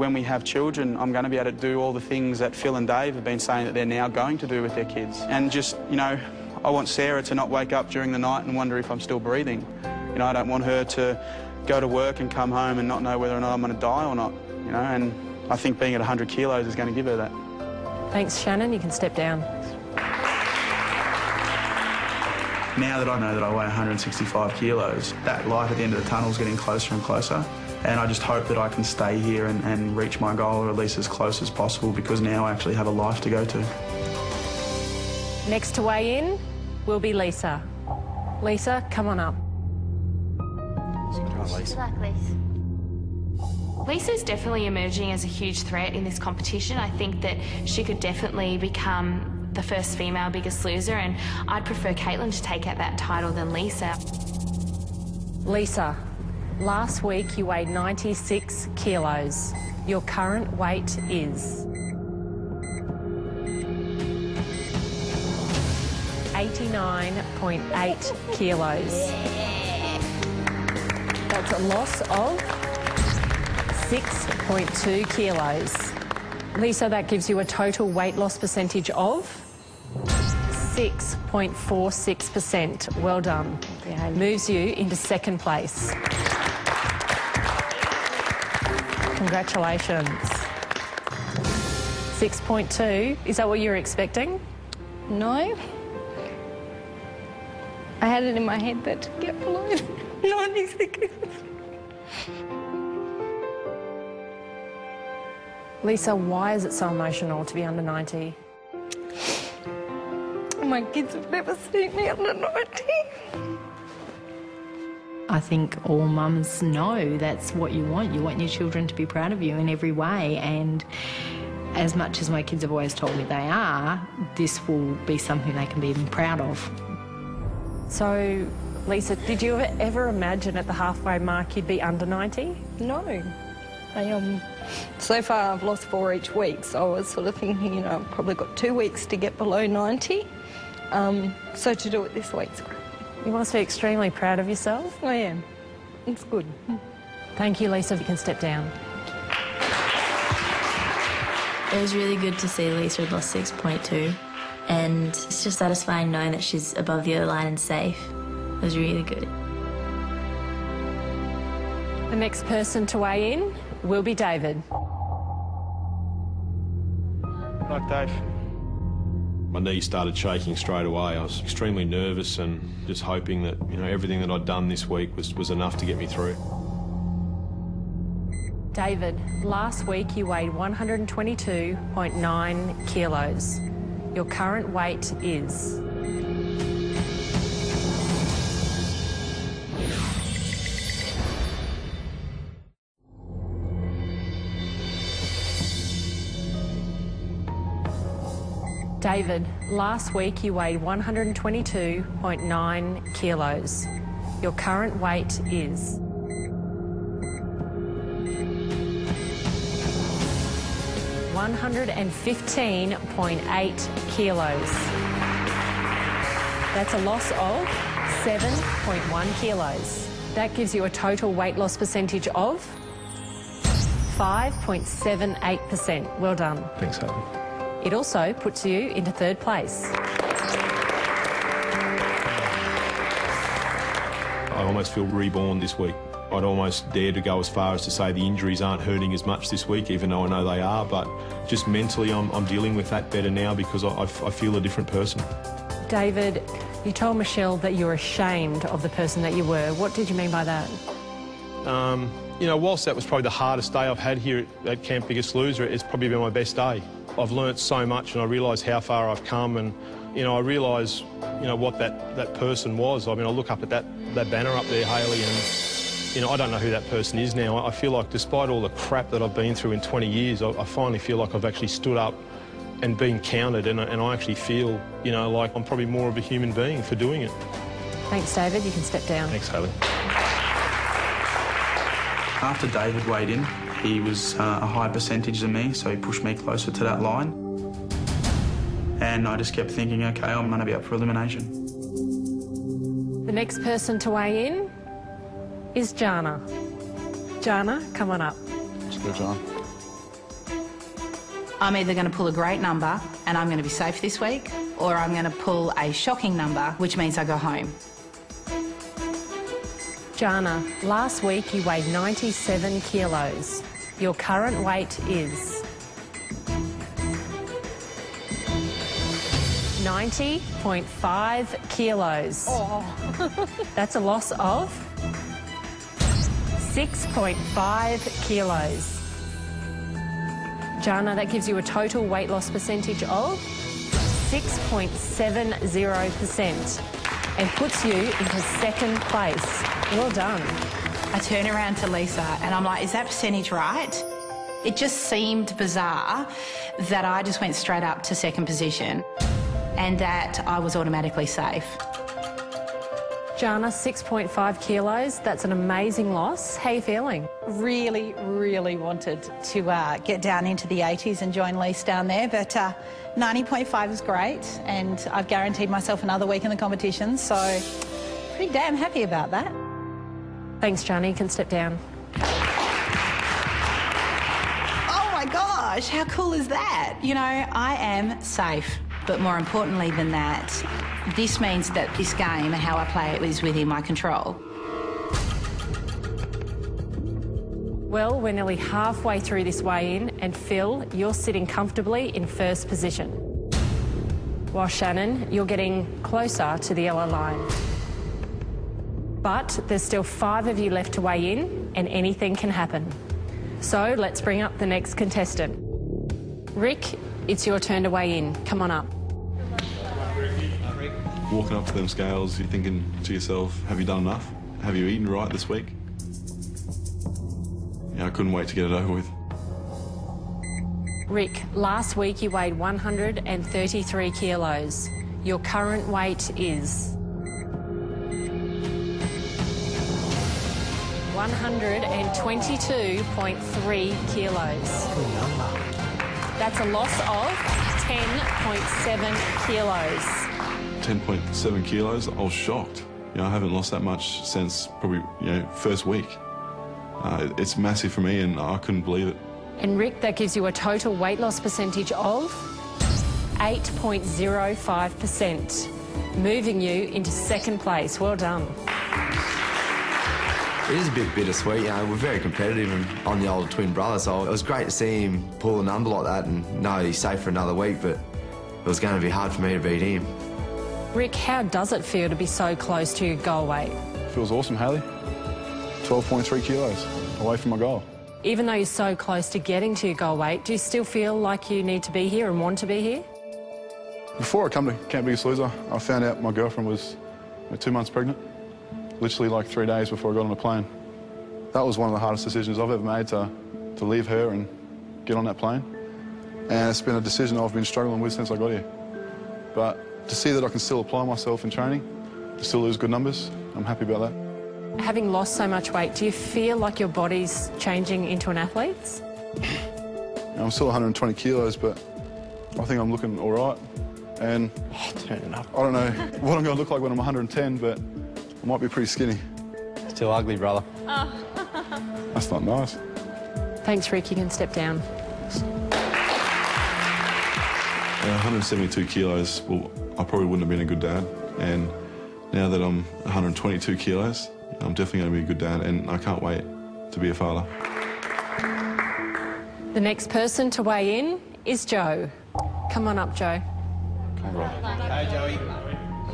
when we have children, I'm going to be able to do all the things that Phil and Dave have been saying that they're now going to do with their kids. And just, you know, I want Sarah to not wake up during the night and wonder if I'm still breathing. You know, I don't want her to go to work and come home and not know whether or not I'm going to die or not, you know, and I think being at 100 kilos is going to give her that. Thanks, Shannon. You can step down. Now that I know that I weigh 165 kilos, that light at the end of the tunnel is getting closer and closer. And I just hope that I can stay here and, and reach my goal, or at least as close as possible, because now I actually have a life to go to. Next to weigh in will be Lisa. Lisa, come on up. Like Lisa. Lisa's definitely emerging as a huge threat in this competition. I think that she could definitely become the first female biggest loser, and I'd prefer Caitlin to take out that title than Lisa. Lisa, last week you weighed 96 kilos. Your current weight is 89.8 kilos. That's a loss of 6.2 kilos. Lisa, that gives you a total weight loss percentage of 6.46%. Well done. Moves you into second place. Congratulations. 6.2, is that what you were expecting? No. I had it in my head that to get below 96. Lisa, why is it so emotional to be under 90? My kids have never seen me under 90. I think all mums know that's what you want. You want your children to be proud of you in every way. And as much as my kids have always told me they are, this will be something they can be proud of. So, Lisa, did you ever imagine at the halfway mark you'd be under 90? No. I, um, so far I've lost four each week, so I was sort of thinking, you know, I've probably got two weeks to get below 90. Um, so to do it this week's great. You must be extremely proud of yourself. I am. It's good. Thank you, Lisa. You can step down. It was really good to see Lisa had lost 6.2 and it's just satisfying knowing that she's above the other line and safe. It was really good. The next person to weigh in will be David. Like Dave. My knee started shaking straight away. I was extremely nervous and just hoping that you know everything that I'd done this week was, was enough to get me through. David, last week you weighed 122.9 kilos. Your current weight is David, last week you weighed 122.9 kilos. Your current weight is one hundred and fifteen point eight kilos. That's a loss of seven point one kilos. That gives you a total weight loss percentage of 5.78%. Well done. Thanks, Helen. It also puts you into third place. I almost feel reborn this week. I'd almost dare to go as far as to say the injuries aren't hurting as much this week, even though I know they are. But just mentally, I'm, I'm dealing with that better now because I, I, I feel a different person. David, you told Michelle that you're ashamed of the person that you were. What did you mean by that? Um, you know, whilst that was probably the hardest day I've had here at, at Camp Biggest Loser, it's probably been my best day. I've learnt so much and I realise how far I've come and, you know, I realise, you know, what that, that person was. I mean, I look up at that, that banner up there, Hayley, and, you know, I don't know who that person is now. I feel like despite all the crap that I've been through in 20 years, I, I finally feel like I've actually stood up and been counted and, and I actually feel, you know, like I'm probably more of a human being for doing it. Thanks, David. You can step down. Thanks, Hayley. After David weighed in, he was uh, a higher percentage than me, so he pushed me closer to that line. And I just kept thinking, okay, I'm going to be up for elimination. The next person to weigh in is Jana. Jana, come on up. Let's go, John. I'm either going to pull a great number and I'm going to be safe this week, or I'm going to pull a shocking number, which means I go home. Jana, last week you weighed 97 kilos. Your current weight is 90.5 kilos. Oh. That's a loss of 6.5 kilos. Jana, that gives you a total weight loss percentage of 6.70% and puts you into second place. Well done. I turn around to Lisa and I'm like, is that percentage right? It just seemed bizarre that I just went straight up to second position and that I was automatically safe. Jana, 6.5 kilos. That's an amazing loss. How are you feeling? Really, really wanted to uh, get down into the 80s and join Lise down there, but uh, 90.5 is great, and I've guaranteed myself another week in the competition, so pretty damn happy about that. Thanks, Johnny. You can step down. Oh my gosh, how cool is that? You know, I am safe. But more importantly than that, this means that this game and how I play it is within my control. Well, we're nearly halfway through this weigh in, and Phil, you're sitting comfortably in first position. While Shannon, you're getting closer to the yellow line. But there's still five of you left to weigh in, and anything can happen. So let's bring up the next contestant. Rick, it's your turn to weigh in. Come on up. Walking up to them scales, you're thinking to yourself, have you done enough? Have you eaten right this week? Yeah, I couldn't wait to get it over with. Rick, last week you weighed 133 kilos. Your current weight is 122.3 kilos. That's a loss of 10.7 kilos. 10.7 kilos, I was shocked. You know, I haven't lost that much since probably, you know, first week. Uh, it's massive for me and I couldn't believe it. And Rick, that gives you a total weight loss percentage of 8.05%, moving you into second place. Well done. It is a bit bittersweet, you know, we're very competitive and I'm the older twin brother, so it was great to see him pull a number like that and know he's safe for another week, but it was going to be hard for me to beat him. Rick, how does it feel to be so close to your goal weight? Feels awesome, Hayley. 12.3 kilos away from my goal. Even though you're so close to getting to your goal weight, do you still feel like you need to be here and want to be here? Before I come to Camp Biggest Loser, I found out my girlfriend was two months pregnant, literally like three days before I got on the plane. That was one of the hardest decisions I've ever made to, to leave her and get on that plane. And it's been a decision I've been struggling with since I got here. But to see that I can still apply myself in training, to still lose good numbers, I'm happy about that. Having lost so much weight, do you feel like your body's changing into an athlete's? I'm still 120 kilos, but I think I'm looking all right. And Oh, turning up. I don't know what I'm going to look like when I'm 110, but I might be pretty skinny. It's Still ugly, brother. That's not nice. Thanks, Rick. You can step down. Uh, 172 kilos, well, I probably wouldn't have been a good dad. And now that I'm 122 kilos, I'm definitely going to be a good dad, and I can't wait to be a father. The next person to weigh in is Joe. Come on up, Joe.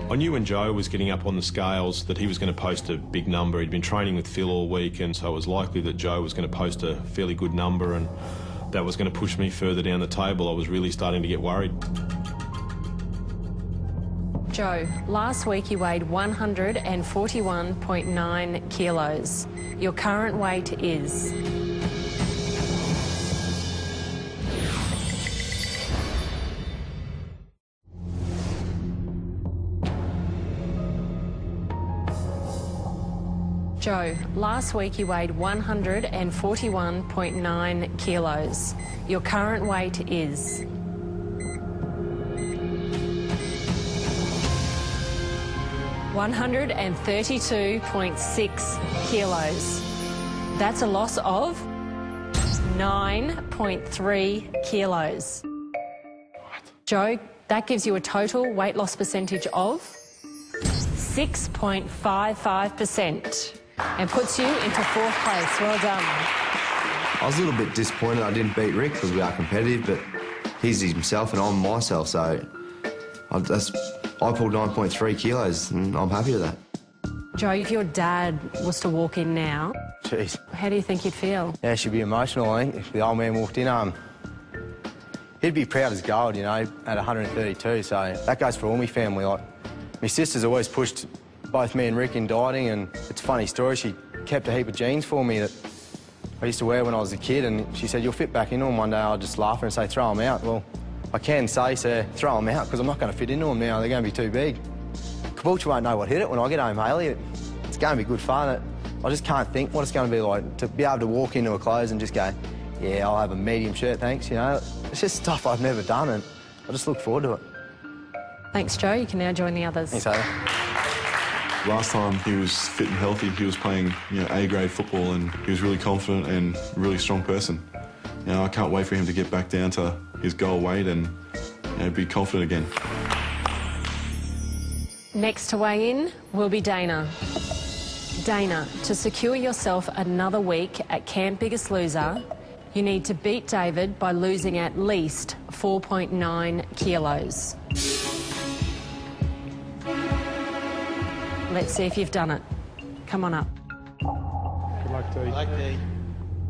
I knew when Joe was getting up on the scales that he was going to post a big number. He'd been training with Phil all week, and so it was likely that Joe was going to post a fairly good number, and that was going to push me further down the table. I was really starting to get worried. Joe, last week you weighed 141.9 kilos. Your current weight is Joe, last week you weighed 141.9 kilos. Your current weight is One hundred and thirty-two point six kilos. That's a loss of 9.3 kilos. Joe, that gives you a total weight loss percentage of 6.55% and puts you into fourth place. Well done. I was a little bit disappointed I didn't beat Rick because we are competitive, but he's himself and I'm myself, so I, that's, I pulled 9.3 kilos and I'm happy with that. Joe, if your dad was to walk in now, Jeez. how do you think you'd feel? Yeah, she'd be emotional, I think, if the old man walked in. Um, he'd be proud as gold, you know, at 132, so that goes for all my family. Like, my sister's always pushed both me and Rick in dieting, and it's a funny story. She kept a heap of jeans for me that I used to wear when I was a kid, and she said, you'll fit back into them one day. I'll just laugh and say, throw them out. Well, I can say, sir, throw them out, because I'm not going to fit into them now. They're going to be too big. Caboolture won't know what hit it when I get home, Hayley. It's going to be good fun. I just can't think what it's going to be like to be able to walk into a clothes and just go, yeah, I'll have a medium shirt, thanks, you know. It's just stuff I've never done, and I just look forward to it. Thanks, Joe. You can now join the others. Thanks, Hayley. Last time he was fit and healthy, he was playing you know, A-grade football and he was really confident and really strong person. You know, I can't wait for him to get back down to his goal weight and you know, be confident again. Next to weigh in will be Dana. Dana, to secure yourself another week at Camp Biggest Loser, you need to beat David by losing at least 4.9 kilos. Let's see if you've done it. Come on up. Good luck, Dee.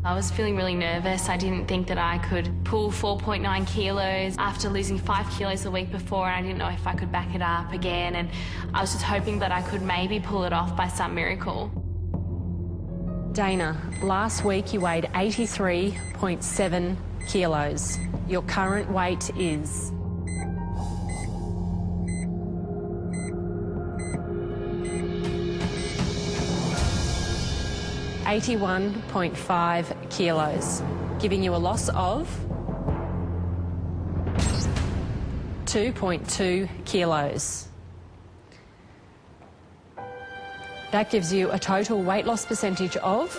I was feeling really nervous. I didn't think that I could pull 4.9 kilos after losing five kilos the week before, and I didn't know if I could back it up again. And I was just hoping that I could maybe pull it off by some miracle. Dana, last week you weighed 83.7 kilos. Your current weight is Eighty-one point five kilos, giving you a loss of two point two kilos. That gives you a total weight loss percentage of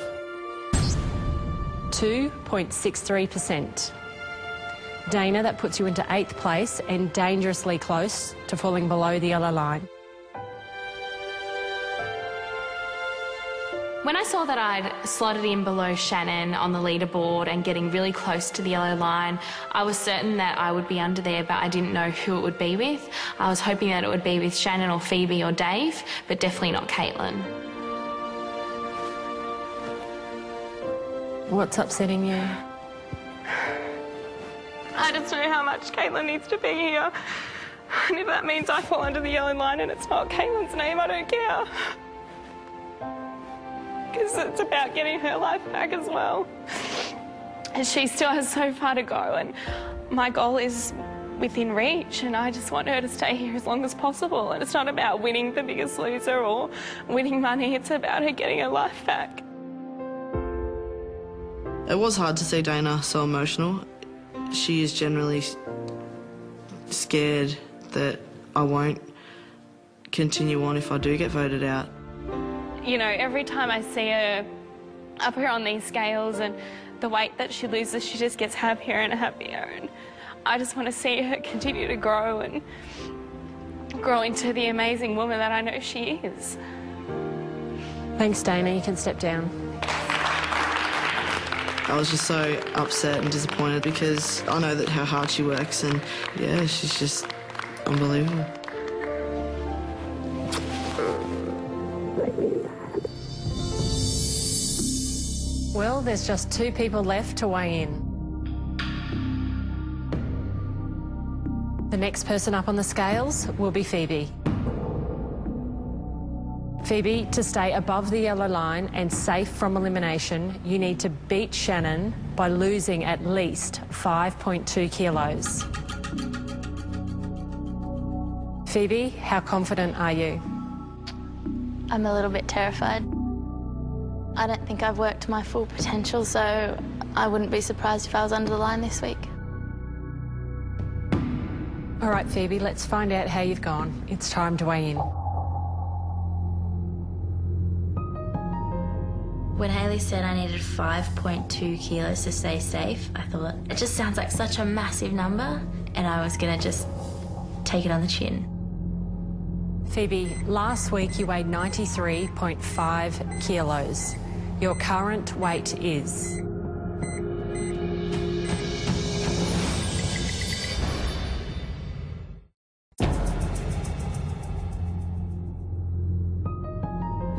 2.63%. Dana, that puts you into eighth place and dangerously close to falling below the yellow line. When I saw that I'd slotted in below Shannon on the leaderboard and getting really close to the yellow line, I was certain that I would be under there, but I didn't know who it would be with. I was hoping that it would be with Shannon or Phoebe or Dave, but definitely not Caitlin. What's upsetting you? I just know how much Caitlin needs to be here. And if that means I fall under the yellow line and it's not Caitlin's name, I don't care. Because it's about getting her life back as well. And she still has so far to go, and my goal is within reach, and I just want her to stay here as long as possible. And it's not about winning the biggest loser or winning money, it's about her getting her life back. It was hard to see Dana so emotional. She is generally scared that I won't continue on if I do get voted out. You know, every time I see her up here on these scales and the weight that she loses, she just gets happier and happier. And I just want to see her continue to grow and grow into the amazing woman that I know she is. Thanks, Dana. You can step down. I was just so upset and disappointed because I know that how hard she works and yeah, she's just unbelievable. Well, there's just two people left to weigh in. The next person up on the scales will be Phoebe. Phoebe, to stay above the yellow line and safe from elimination, you need to beat Shannon by losing at least 5.2 kilos. Phoebe, how confident are you? I'm a little bit terrified. I don't think I've worked to my full potential, so I wouldn't be surprised if I was under the line this week. All right, Phoebe, let's find out how you've gone. It's time to weigh in. When Hayley said I needed 5.2 kilos to stay safe, I thought it just sounds like such a massive number, and I was gonna just take it on the chin. Phoebe, last week you weighed 93.5 kilos. Your current weight is.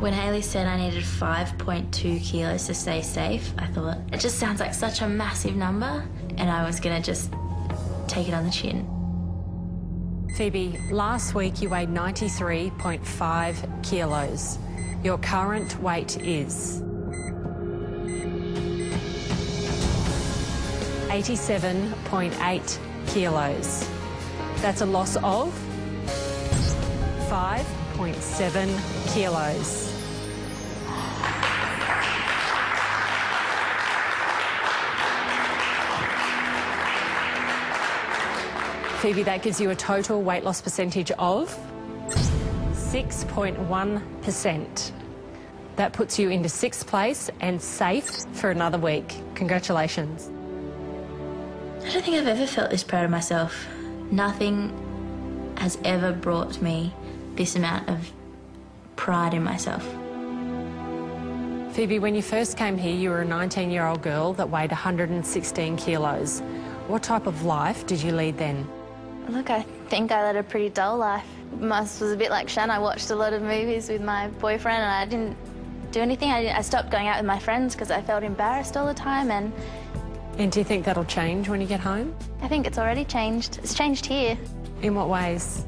When Hayley said I needed 5.2 kilos to stay safe, I thought it just sounds like such a massive number, and I was gonna just take it on the chin. Phoebe, last week you weighed 93.5 kilos. Your current weight is. 87.8 kilos. That's a loss of 5.7 kilos. Phoebe, that gives you a total weight loss percentage of 6.1%. That puts you into sixth place and safe for another week. Congratulations. I don't think I've ever felt this proud of myself. Nothing has ever brought me this amount of pride in myself. Phoebe, when you first came here, you were a 19 year old girl that weighed 116 kilos. What type of life did you lead then? Look, I think I led a pretty dull life. Must was a bit like Shan. I watched a lot of movies with my boyfriend and I didn't do anything. I, I stopped going out with my friends because I felt embarrassed all the time and And do you think that'll change when you get home? I think it's already changed. It's changed here. In what ways?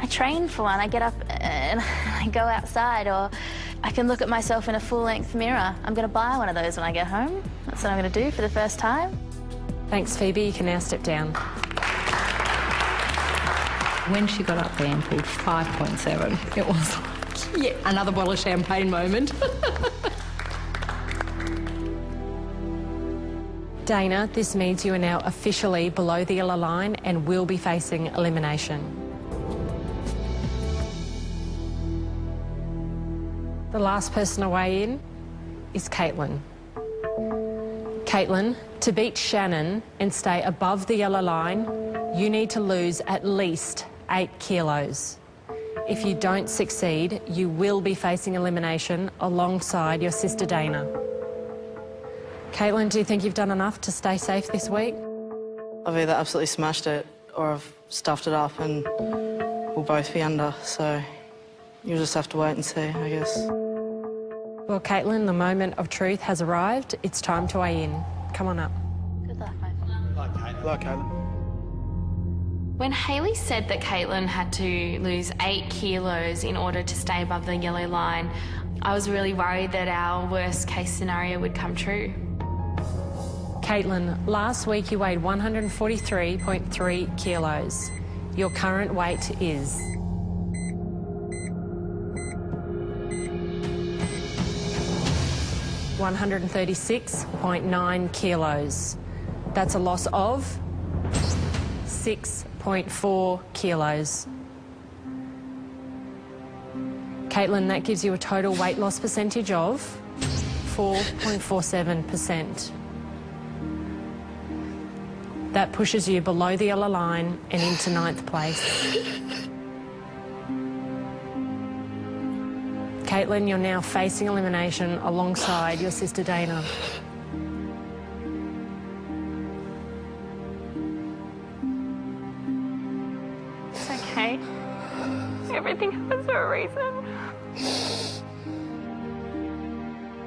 I train for one. I get up and I go outside or I can look at myself in a full-length mirror. I'm going to buy one of those when I get home. That's what I'm going to do for the first time. Thanks, Phoebe. You can now step down. When she got up there and pulled 5.7, it was like, yeah, another bottle of champagne moment. Dana, this means you are now officially below the yellow line and will be facing elimination. The last person weigh in is Caitlin. Caitlin, to beat Shannon and stay above the yellow line, you need to lose at least eight kilos. If you don't succeed, you will be facing elimination alongside your sister Dana. Caitlin, do you think you've done enough to stay safe this week? I've either absolutely smashed it or I've stuffed it up and we'll both be under. So you'll just have to wait and see, I guess. Well, Caitlin, the moment of truth has arrived. It's time to weigh in. Come on up. Good luck, my friend. Good luck, Caitlin. When Hayley said that Caitlin had to lose eight kilos in order to stay above the yellow line, I was really worried that our worst case scenario would come true. Caitlin, last week you weighed 143.3 kilos. Your current weight is. One hundred and thirty-six point nine kilos. That's a loss of six point four kilos. Caitlin, that gives you a total weight loss percentage of 4.47%. That pushes you below the yellow line and into ninth place. Caitlin, you're now facing elimination alongside your sister Dana. It's okay. Everything happens for a reason.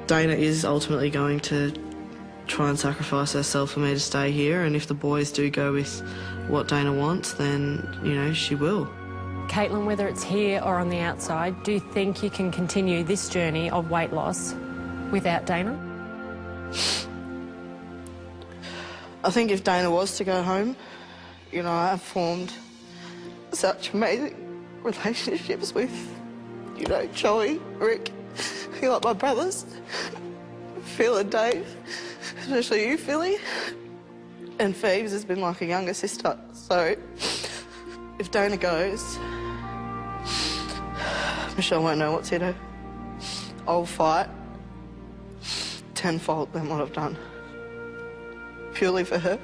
Dana is ultimately going to try and sacrifice herself for me to stay here, and if the boys do go with what Dana wants, then, you know, she will. Caitlin, whether it's here or on the outside, do you think you can continue this journey of weight loss without Dana? I think if Dana was to go home, you know, I've formed such amazing relationships with, you know, Joey, Rick, you like my brothers, And Dave, especially you, Philly. And Phoebes has been like a younger sister, so if Dana goes, Michelle won't know what to do. I'll fight. tenfold than what I've done. Purely for her.